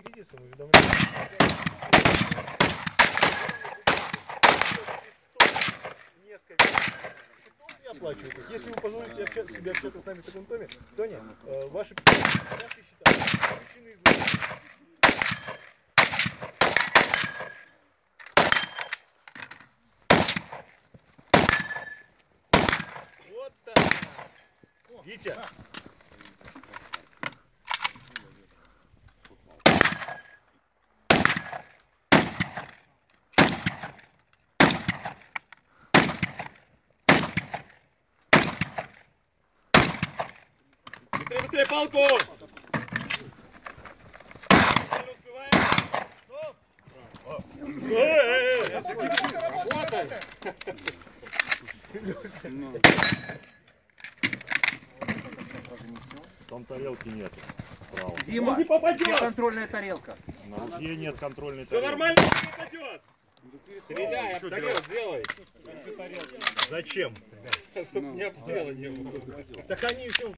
кризисом уведомляем. Несколько счетов и оплачиваете. Если вы позволите общаться, себе общаться с нами в таком томе, Тоня, э, ваши, ваши счета включены из. Вот так. Витя, Быстрее, палку! Работай! Там тарелки нет. Справа. Дима, Не попадет! где контрольная тарелка? На руке нет контрольной Все тарелки. нормально, не попадет! Стреляй, обстрел сделай, зачем? чтобы не обстрела не было. Так они еще